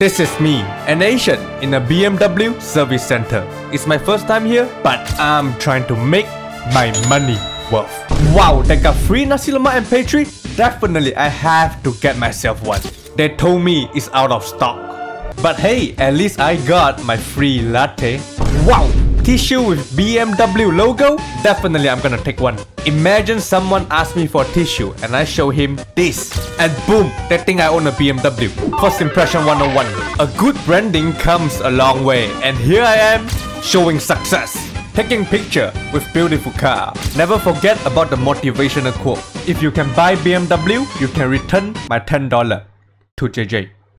This is me, an Asian in a BMW service center. It's my first time here, but I'm trying to make my money worth. Wow, they got free nasi lemak and pastry? Definitely I have to get myself one. They told me it's out of stock. But hey, at least I got my free latte. Wow, tissue with BMW logo? Definitely I'm gonna take one. Imagine someone asks me for tissue and I show him this. And boom, they think I own a BMW. First impression 101. A good branding comes a long way. And here I am, showing success. Taking picture with beautiful car. Never forget about the motivational quote. If you can buy BMW, you can return my $10 to JJ.